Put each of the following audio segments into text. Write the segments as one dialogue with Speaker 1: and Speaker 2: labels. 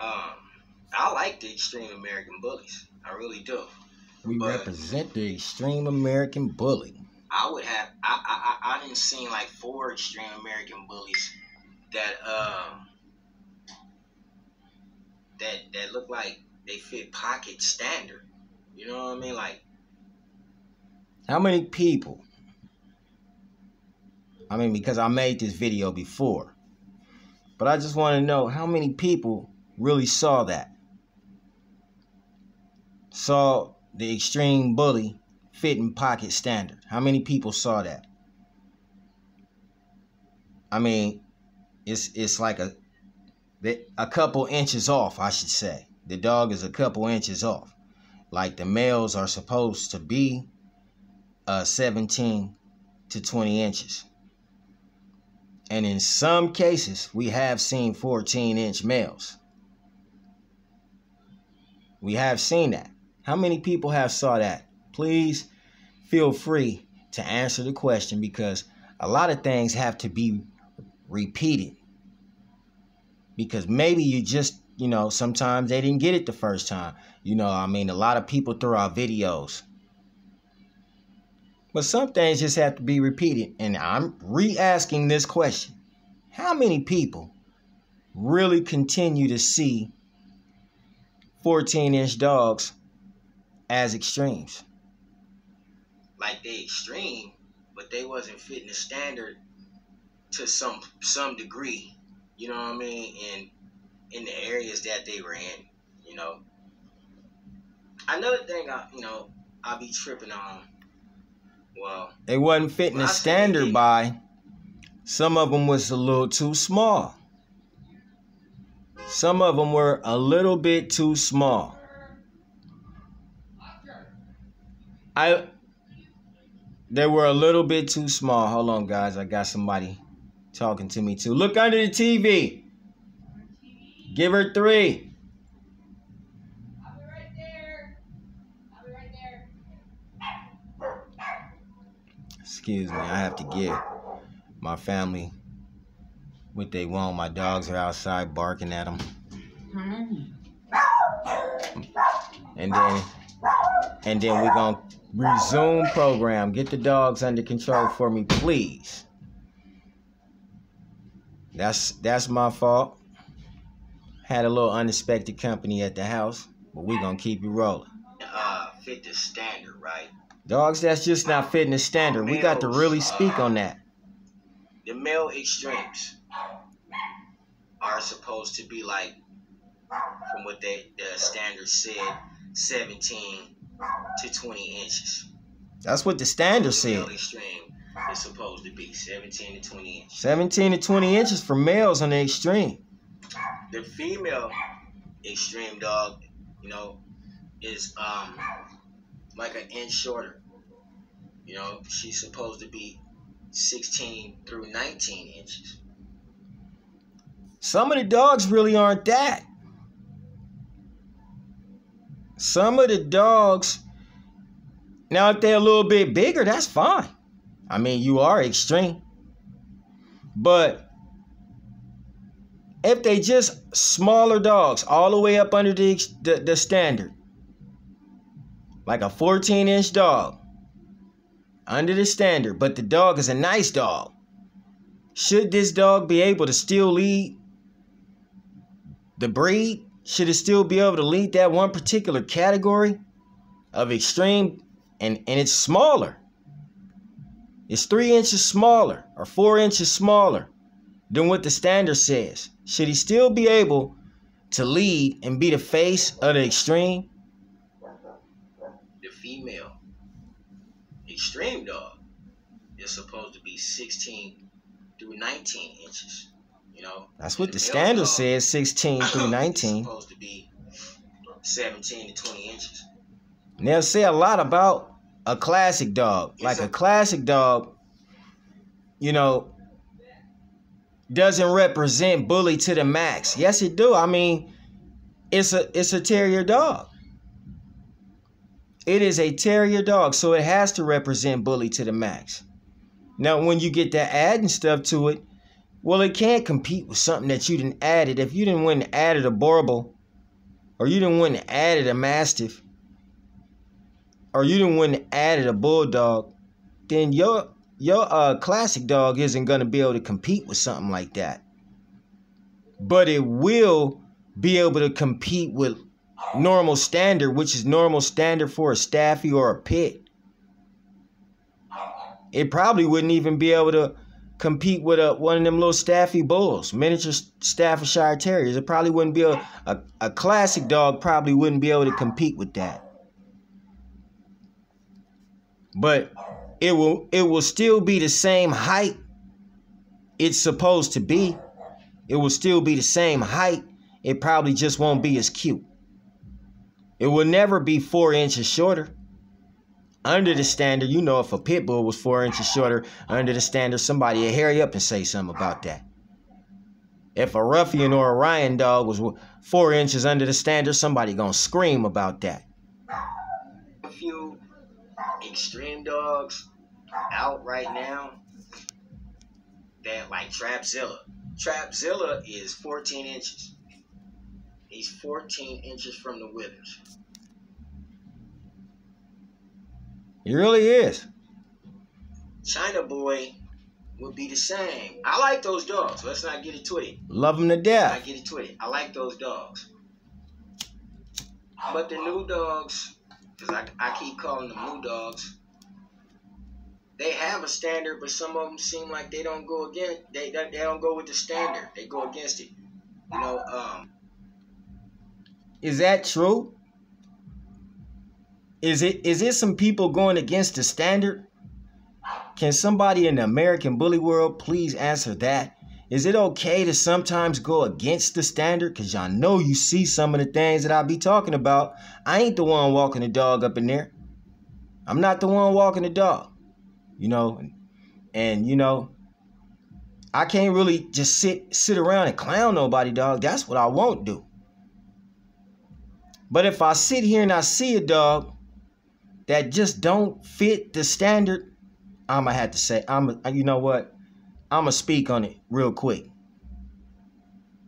Speaker 1: Um, I like the extreme American bullies. I really do.
Speaker 2: We
Speaker 1: But-
Speaker 2: represent the extreme American bully.
Speaker 1: I would have. I I I, I didn't see like four extreme American bullies that um that that look like they fit pocket standard. You know what I mean? Like
Speaker 2: How many people? I mean, because I made this video before, but I just want to know how many people really saw that. Saw the extreme bully fitting pocket standard. How many people saw that? I mean, it's it's like a a couple inches off, I should say. The dog is a couple inches off. Like the males are supposed to be uh, 17 to 20 inches. And in some cases, we have seen 14 inch males. We have seen that. How many people have saw that? Please feel free to answer the question because a lot of things have to be repeated. Because maybe you just, you know, sometimes they didn't get it the first time. You know, I mean, a lot of people throw out videos but some things just have to be repeated. And I'm re asking this question How many people really continue to see 14 inch dogs as extremes?
Speaker 1: like they extreme, but they wasn't fitting the standard to some some degree. You know what I mean? In in the areas that they were in, you know. Another thing I you know I be tripping on. Well,
Speaker 2: They wasn't fitting the standard
Speaker 1: they-
Speaker 2: by some of them was a little too small. Some of them were a little bit too small. I they were a little bit too small. Hold on, guys. I got somebody talking to me too. Look under the TV. Give her three.
Speaker 3: I'll be right there. I'll be right there.
Speaker 2: Excuse me. I have to give my family what they want. My dogs are outside barking at them. And then and then we're gonna resume program. Get the dogs under control for me, please. That's that's my fault. Had a little unexpected company at the house, but we're gonna keep it rolling.
Speaker 1: uh, fit the standard, right?
Speaker 2: Dogs that's just not fitting the standard. We got to really speak on that.
Speaker 1: The male extremes are supposed to be like, from what they the standard said, 17 to 20 inches.
Speaker 2: That's what the standard
Speaker 1: The
Speaker 2: said.
Speaker 1: extreme is supposed to be 17 to 20 inches.
Speaker 2: 17 to 20 inches for males on the extreme.
Speaker 1: The female extreme dog, you know, is um like an inch shorter. You know, she's supposed to be 16 through 19 inches.
Speaker 2: Some of the dogs really aren't that. Some of the dogs, now if they're a little bit bigger, that's fine. I mean, you are extreme. But if they just smaller dogs, all the way up under the, the, the standard, like a 14 inch dog, under the standard, but the dog is a nice dog, should this dog be able to still lead the breed? Should it still be able to lead that one particular category of extreme? And, and it's smaller. It's three inches smaller or four inches smaller than what the standard says. Should he still be able to lead and be the face of the extreme?
Speaker 1: The female extreme dog is supposed to be 16 through 19 inches. You know,
Speaker 2: That's what the standard says 16 through 19.
Speaker 1: supposed to be 17 to 20 inches.
Speaker 2: And they'll say a lot about a classic dog. Like a classic dog, you know, doesn't represent bully to the max. Yes, it do. I mean, it's a it's a terrier dog. It is a terrier dog, so it has to represent bully to the max. Now, when you get that adding stuff to it, Well, it can't compete with something that you didn't added. If you didn't win added a Boerboel, or you didn't win added a Mastiff, or you didn't win added a Bulldog, then your your uh, classic dog isn't gonna be able to compete with something like that. But it will be able to compete with normal standard, which is normal standard for a Staffy or a Pit. It probably wouldn't even be able to compete with a, one of them little Staffy Bulls, miniature Staffordshire Terriers. It probably wouldn't be a, a, a classic dog, probably wouldn't be able to compete with that. But it will it will still be the same height it's supposed to be. It will still be the same height. It probably just won't be as cute. It will never be four inches shorter. Under the standard, you know, if a pit bull was four inches shorter under the standard, somebody would hurry up and say something about that. If a ruffian or a Ryan dog was four inches under the standard, somebody gonna scream about that.
Speaker 1: A few extreme dogs out right now that like Trapzilla. Trapzilla is 14 inches. He's 14 inches from the withers.
Speaker 2: He really is.
Speaker 1: China Boy would be the same. I like those dogs. Let's not get it twisted.
Speaker 2: Love them to death.
Speaker 1: not get it twisted. I like those dogs. But the new dogs, because I, I keep calling them new dogs, they have a standard, but some of them seem like they don't go against. They they, they don't go with the standard. They go against it. You know, um,
Speaker 2: Is that true? Is it is it some people going against the standard? Can somebody in the American bully world please answer that? Is it okay to sometimes go against the standard? Cause y'all know you see some of the things that I be talking about. I ain't the one walking the dog up in there. I'm not the one walking the dog. You know, and you know, I can't really just sit sit around and clown nobody, dog. That's what I won't do. But if I sit here and I see a dog that just don't fit the standard, I'ma have to say, I'm uh, you know what? I'ma speak on it real quick.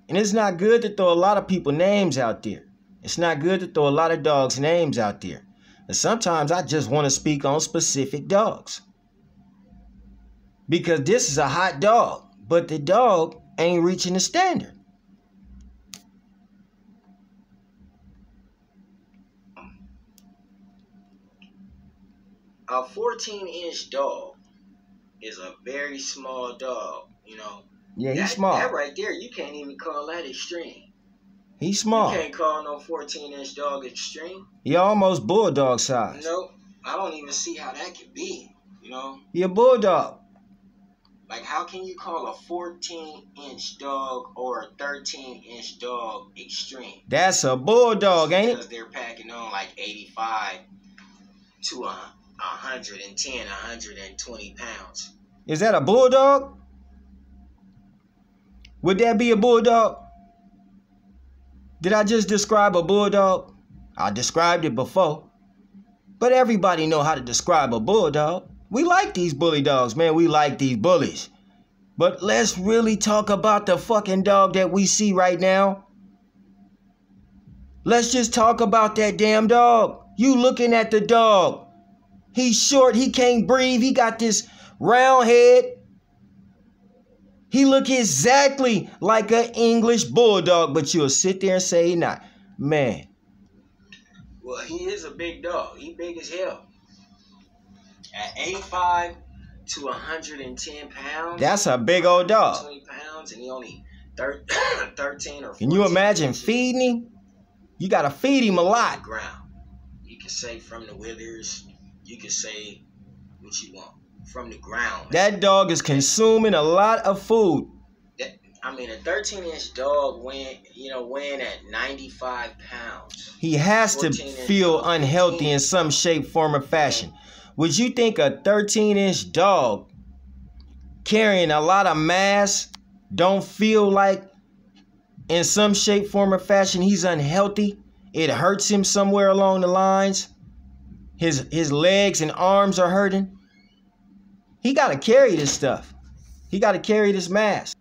Speaker 2: And it's not good to throw a lot of people names out there. It's not good to throw a lot of dogs' names out there. And sometimes I just want to speak on specific dogs. Because this is a hot dog, but the dog ain't reaching the standard.
Speaker 1: A 14 inch dog is a very small dog. You know,
Speaker 2: Yeah, he's
Speaker 1: that,
Speaker 2: small.
Speaker 1: That right there, you can't even call that extreme.
Speaker 2: He's small.
Speaker 1: You can't call no 14 inch dog extreme.
Speaker 2: He almost bulldog size.
Speaker 1: Nope. I don't even see how that could be. You know,
Speaker 2: He a bulldog.
Speaker 1: like how can you call a 14 inch dog or a 13 inch dog extreme?
Speaker 2: That's a bulldog, ain't it?
Speaker 1: Because they're packing on like 85 to a 110, 120 pounds.
Speaker 2: Is that a bulldog? Would that be a bulldog? Did I just describe a bulldog? I described it before. But everybody know how to describe a bulldog. We like these bully dogs, man. We like these bullies. But let's really talk about the fucking dog that we see right now. Let's just talk about that damn dog. You looking at the dog. He's short, he can't breathe, he got this round head. He look exactly like an English bulldog, but you'll sit there and say he not. Man,
Speaker 1: Well, he is a big dog. He big as hell. At 85 to 110 pounds.
Speaker 2: that's a big old dog.
Speaker 1: 20 pounds, and he only thir- 13 or 14
Speaker 2: Can you imagine
Speaker 1: inches
Speaker 2: feeding him? You gotta feed him a lot.
Speaker 1: ground. You can say from the withers. You can say what you want from the ground.
Speaker 2: That dog is consuming a lot of food.
Speaker 1: I mean, a 13 inch dog weighing, you know, weighing at 95 pounds.
Speaker 2: He has to feel
Speaker 1: dog.
Speaker 2: unhealthy in some shape, form, or fashion. Would you think a 13 inch dog carrying a lot of mass don't feel like in some shape, form, or fashion he's unhealthy? It hurts him somewhere along the lines. His his legs and arms are hurting. He gotta carry this stuff. He gotta carry this mask.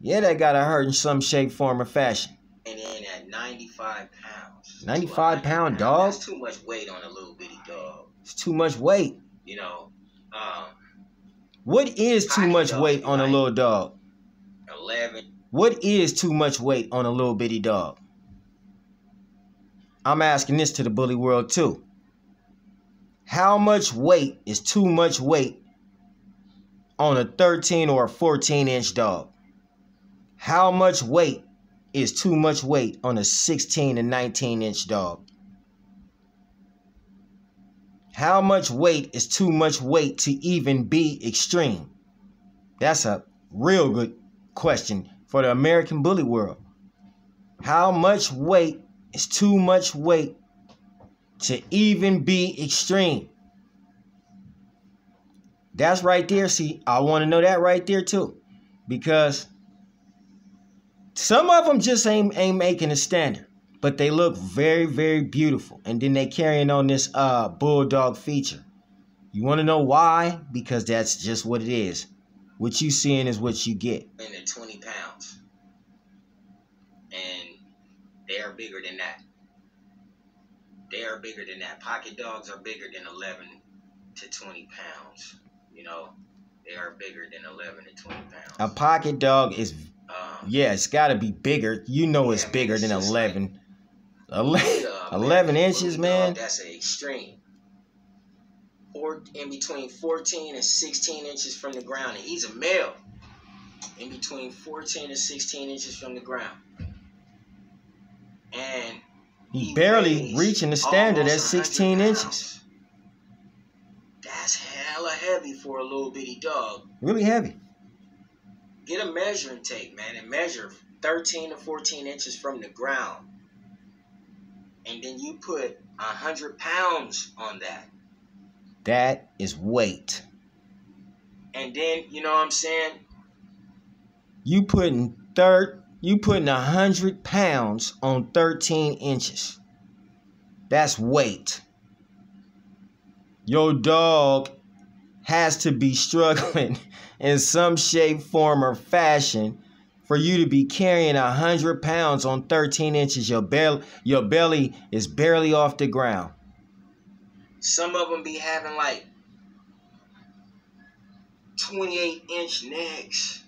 Speaker 2: Yeah, that gotta hurt in some shape, form, or fashion.
Speaker 1: And then at 95 pounds.
Speaker 2: 95
Speaker 1: to 100
Speaker 2: pound dog?
Speaker 1: That's too much weight on a little bitty dog.
Speaker 2: It's too much weight.
Speaker 1: You know, um,
Speaker 2: What is too much weight on a little dog?
Speaker 1: 11.
Speaker 2: What is too much weight on a little bitty dog? I'm asking this to the bully world too. How much weight is too much weight on a 13 or a 14 inch dog? How much weight is too much weight on a 16 and 19 inch dog? How much weight is too much weight to even be extreme? That's a real good question for the American bully world. How much weight is too much weight to even be extreme? That's right there. See, I want to know that right there too. Because some of them just ain't, ain't making a standard, but they look very, very beautiful. And then they carrying on this uh bulldog feature. You want to know why? Because that's just what it is. What you seeing is what you get.
Speaker 1: and at 20 pounds. And they are bigger than that. They are bigger than that. Pocket dogs are bigger than 11 to 20 pounds. You know, they are bigger than 11 to 20 pounds.
Speaker 2: A pocket dog is
Speaker 1: Um,
Speaker 2: Yeah, it's got to be bigger. You know it's
Speaker 1: Yeah, man,
Speaker 2: bigger
Speaker 1: it's
Speaker 2: than
Speaker 1: just
Speaker 2: 11.
Speaker 1: bully
Speaker 2: 11,
Speaker 1: dog,
Speaker 2: 11
Speaker 1: man.
Speaker 2: inches, man.
Speaker 1: Dog, that's an extreme. Or in between 14 and 16 inches from the ground. And he's a male. In between 14 and 16 inches from the ground. And
Speaker 2: He barely reaching the standard at 16 inches.
Speaker 1: That's hella heavy for a little bitty dog.
Speaker 2: Really heavy.
Speaker 1: Get a measuring tape, man, and measure 13 to 14 inches from the ground. And then you put 100 pounds on that.
Speaker 2: That is weight.
Speaker 1: And then, you know what I'm saying?
Speaker 2: You putting third, you putting 100 pounds on 13 inches. That's weight. Your dog has to be struggling in some shape, form, or fashion for you to be carrying 100 pounds on 13 inches. Your, bel- your belly is barely off the ground.
Speaker 1: Some of them be having like 28 inch necks,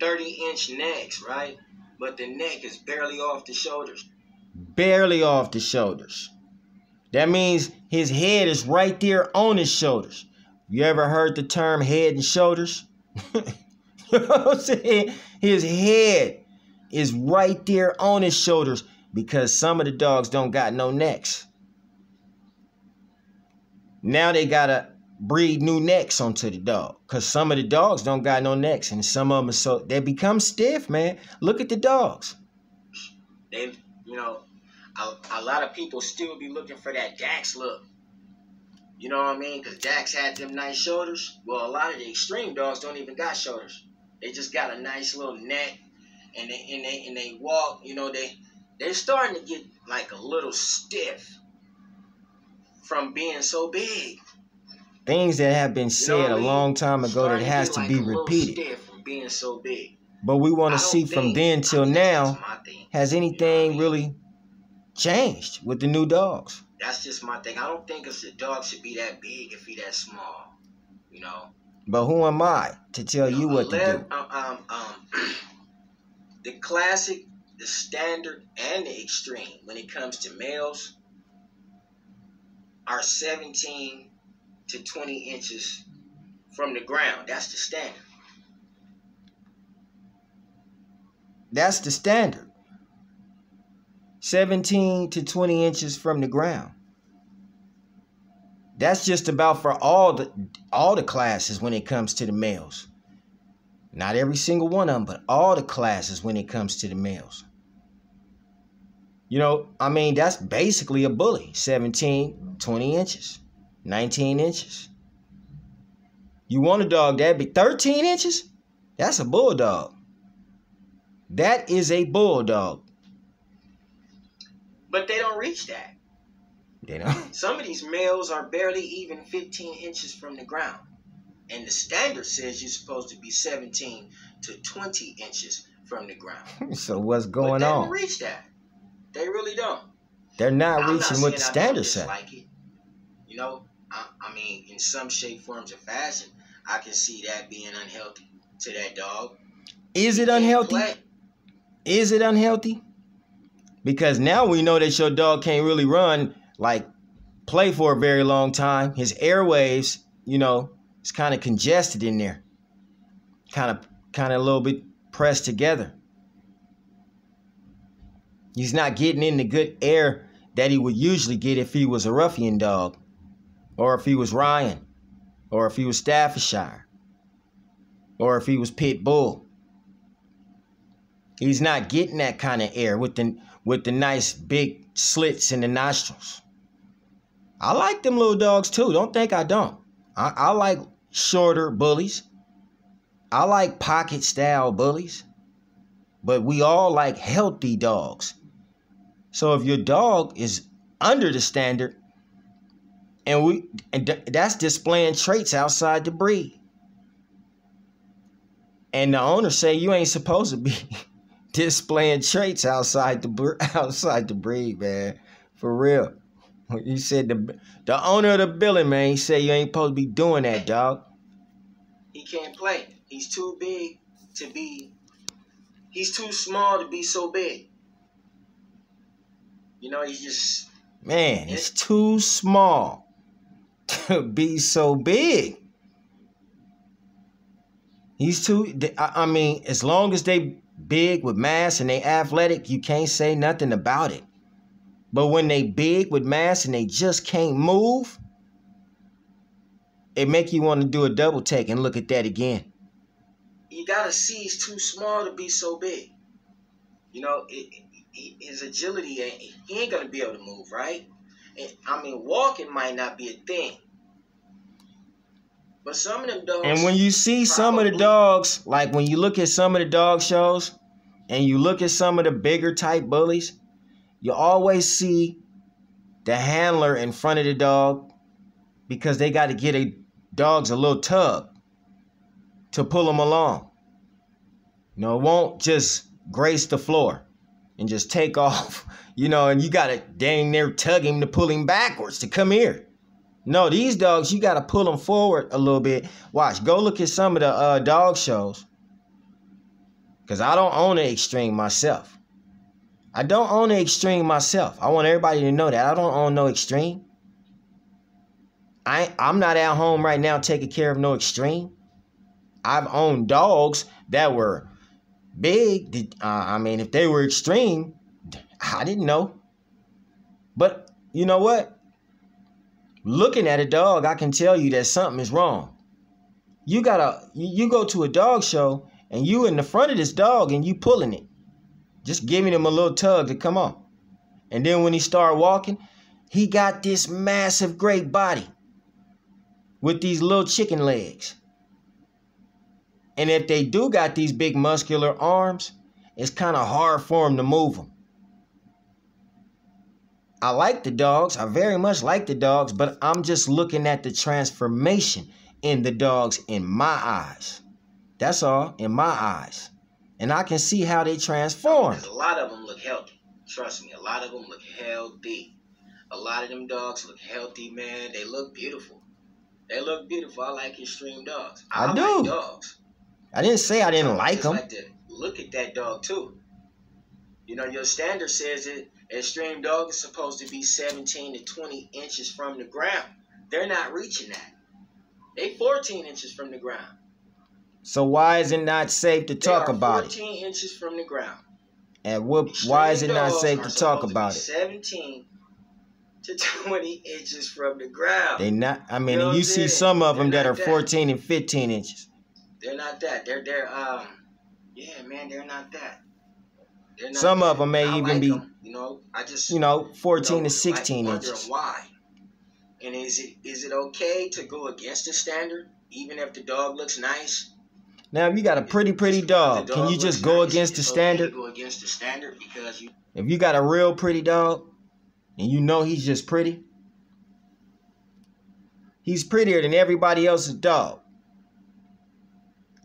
Speaker 1: 30 inch necks, right? But the neck is barely off the shoulders.
Speaker 2: barely off the shoulders. That means his head is right there on his shoulders. You ever heard the term head and shoulders? you know what I'm saying? His head is right there on his shoulders because some of the dogs don't got no necks. Now they gotta breed new necks onto the dog because some of the dogs don't got no necks and some of them so they become stiff, man. Look at the dogs.
Speaker 1: They, you know, a, a lot of people still be looking for that Dax look. You know what I mean? Because Dax had them nice shoulders. Well, a lot of the extreme dogs don't even got shoulders. They just got a nice little neck, and they and they and they walk. You know, they they're starting to get like a little stiff from being so big.
Speaker 2: Things that have been
Speaker 1: You know
Speaker 2: said a long time ago that has to
Speaker 1: like,
Speaker 2: be repeated.
Speaker 1: Stiff from being so.
Speaker 2: But we want to see from then till now, has
Speaker 1: You know I
Speaker 2: anything
Speaker 1: mean?
Speaker 2: really changed with the new dogs?
Speaker 1: That's just my thing. I don't think if the dog should be that big if he that small. You know.
Speaker 2: But who am I to tell you what to do?
Speaker 1: Um, um, um, the classic, the standard, and the extreme when it comes to males are 17 to 20 inches from the ground. That's the standard.
Speaker 2: That's the standard. 17 to 20 inches from the ground. That's just about for all the all the classes when it comes to the males. Not every single one of them, but all the classes when it comes to the males. You know, I mean, that's basically a bully. 17, 20 inches, 19 inches. You want a dog that big? 13 inches? That's a bulldog. That is a bulldog.
Speaker 1: But they don't reach that.
Speaker 2: You know?
Speaker 1: Some of these males are barely even 15 inches from the ground. And the standard says you're supposed to be 17 to 20 inches from the ground.
Speaker 2: so what's
Speaker 1: But
Speaker 2: going
Speaker 1: they
Speaker 2: on?
Speaker 1: They don't reach that. They really don't.
Speaker 2: They're not
Speaker 1: I'm
Speaker 2: reaching
Speaker 1: not
Speaker 2: what the
Speaker 1: standard I don't
Speaker 2: standards say.
Speaker 1: dislike it. You know, I, mean, in some shape, forms, or fashion, I can see that being unhealthy to that dog.
Speaker 2: Is it unhealthy? Is it unhealthy? Because now we know that your dog can't really run, like play for a very long time. His airwaves, you know, it's kind of congested in there. Kind of kind of a little bit pressed together. He's not getting in the good air that he would usually get if he was a ruffian dog, or if he was Ryan, or if he was Staffordshire, or if he was Pit Bull. He's not getting that kind of air with the with the nice big slits in the nostrils. I like them little dogs too. Don't think I don't. I, I like shorter bullies. I like pocket style bullies. But we all like healthy dogs. So if your dog is under the standard, and we and th- that's displaying traits outside the breed, and the owner say you ain't supposed to be displaying traits outside the outside the breed, man. For real. He said the the owner of the building, man. He said you ain't supposed to be doing that, dog.
Speaker 1: He can't play. He's too big to be. He's too small to be so big. You know, he's just.
Speaker 2: Man, he's too small to be so big. He's too. I mean, as long as they big with mass and they athletic, you can't say nothing about it. But when they big with mass and they just can't move, it make you want to do a double take and look at that again.
Speaker 1: You gotta see he's too small to be so big. You know, it, it, his agility, he ain't gonna be able to move, right? And, I mean, walking might not be a thing. But some of them dogs.
Speaker 2: And when you see some of the dogs, like when you look at some of the dog shows and you look at some of the bigger type bullies, you always see the handler in front of the dog because they got to get a dogs a little tug to pull them along. You know, it won't just grace the floor and just take off, you know, and you got to dang near tug him to pull him backwards to come here. No, these dogs, you got to pull them forward a little bit. Watch, go look at some of the uh, dog shows. Because I don't own an extreme myself. I don't own an extreme myself. I want everybody to know that. I don't own no extreme. I, I'm not at home right now taking care of no extreme. I've owned dogs that were big. Uh, I mean, if they were extreme, I didn't know. But you know what? Looking at a dog, I can tell you that something is wrong. You gotta, you go to a dog show and you in the front of this dog and you pulling it, just giving him a little tug to come on. And then when he start walking, he got this massive great body with these little chicken legs. And if they do got these big muscular arms, it's kind of hard for him to move them. I like the dogs. I very much like the dogs, but I'm just looking at the transformation in the dogs in my eyes. That's all, in my eyes. And I can see how they transformed.
Speaker 1: A lot of them look healthy. Trust me, a lot of them look healthy. A lot of them dogs look healthy, man. They look beautiful. They look beautiful. I like extreme dogs.
Speaker 2: I
Speaker 1: like
Speaker 2: do.
Speaker 1: dogs.
Speaker 2: I didn't say I didn't like them.
Speaker 1: like to look at that dog too. You know, your standard says it. Extreme dog is supposed to be 17 to 20 inches from the ground. They're not reaching that. They 14 inches from the ground.
Speaker 2: So why is it not safe to
Speaker 1: They
Speaker 2: talk about it?
Speaker 1: 14 inches from the ground.
Speaker 2: And what? Why is it not safe to talk about it?
Speaker 1: 17 to 20 inches from the ground.
Speaker 2: They not. I mean,
Speaker 1: You know
Speaker 2: you see some of them that are
Speaker 1: that.
Speaker 2: 14 and 15 inches.
Speaker 1: They're not that. They're they're um yeah, man, they're not that. They're not
Speaker 2: Some of them may
Speaker 1: I
Speaker 2: even
Speaker 1: like
Speaker 2: be-
Speaker 1: 'em, you know, I just
Speaker 2: You know, 14
Speaker 1: you know,
Speaker 2: to 16
Speaker 1: like
Speaker 2: inches.
Speaker 1: Why? And is it is it okay to go against the standard, even if the dog looks nice?
Speaker 2: Now, if you got a pretty, pretty
Speaker 1: because
Speaker 2: dog, can you just go
Speaker 1: nice,
Speaker 2: against the
Speaker 1: it's okay
Speaker 2: standard?
Speaker 1: go against the standard because you
Speaker 2: If you got a real pretty dog and you know he's just pretty, he's prettier than everybody else's dog.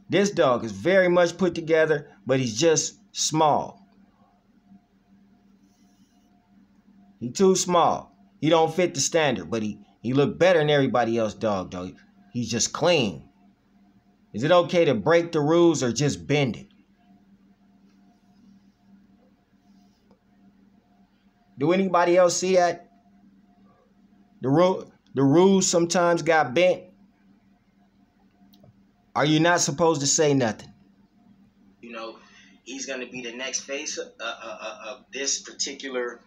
Speaker 2: This dog is very much put together, but he's just small. He too small. He don't fit the standard, but he he look better than everybody else dog, though. He's just clean. Is it okay to break the rules or just bend it? Do anybody else see that? The rule the rules sometimes got bent. Are you not supposed to say nothing?
Speaker 1: You know, he's going to be the next face of, of this particular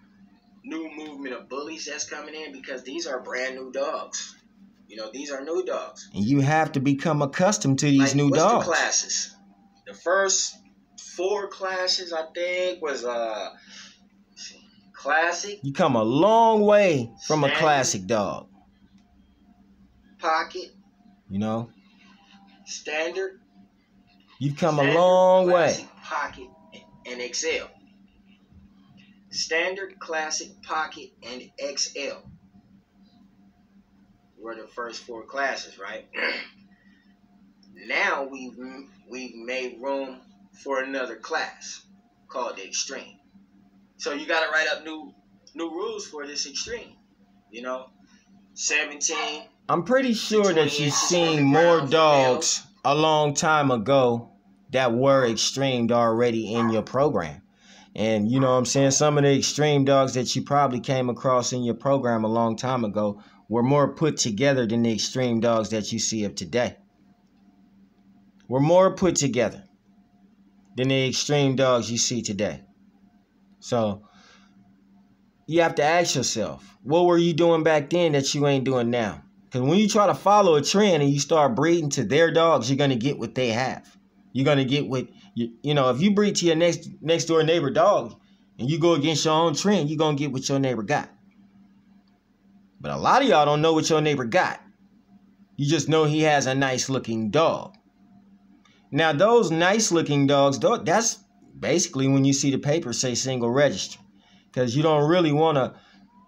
Speaker 1: new movement of bullies that's coming in because these are brand new dogs. You know, these are new dogs.
Speaker 2: And you have to become accustomed to these
Speaker 1: Like,
Speaker 2: new
Speaker 1: what's
Speaker 2: dogs.
Speaker 1: The classes. The first four classes, I think, was uh, classic,
Speaker 2: You come a long way from a classic dog,
Speaker 1: pocket,
Speaker 2: you know?
Speaker 1: standard.
Speaker 2: You've come a
Speaker 1: standard,
Speaker 2: long way.
Speaker 1: Pocket and XL. Standard, classic, pocket, and XL were the first four classes, right? now we've we've made room for another class called the extreme. So you got to write up new new rules for this extreme. You know, seventeen.
Speaker 2: I'm pretty sure that you've seen more dogs a long time ago that were extremed already in your program. And you know what I'm saying? Some of the extreme dogs that you probably came across in your program a long time ago were more put together than the extreme dogs that you see of today. Were more put together than the extreme dogs you see today. So you have to ask yourself, what were you doing back then that you ain't doing now? Because when you try to follow a trend and you start breeding to their dogs, you're gonna get what they have. You're gonna get what you you know. If you breed to your next next door neighbor dog and you go against your own trend, you're gonna get what your neighbor got. But a lot of y'all don't know what your neighbor got. You just know he has a nice looking dog. Now those nice looking dogs, that's basically when you see the paper say single register, because you don't really want to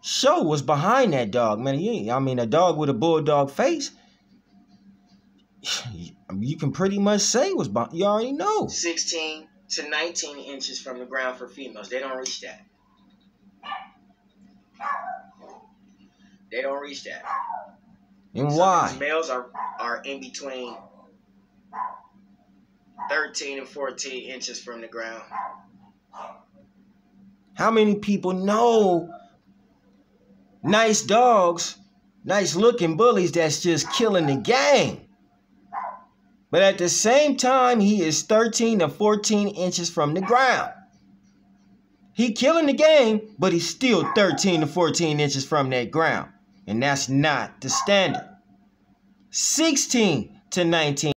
Speaker 2: show what's behind that dog, man. I mean, a dog with a bulldog face, you can pretty much say what's behind. You already know.
Speaker 1: 16 to 19 inches from the ground for females. They don't reach that. They don't reach that.
Speaker 2: And why?
Speaker 1: males are, are in between 13 and 14 inches from the ground.
Speaker 2: How many people know nice dogs, nice looking bullies that's just killing the game? But at the same time, he is 13 to 14 inches from the ground. He killing the game, but he's still 13 to 14 inches from that ground. And that's not the standard. 16 to 19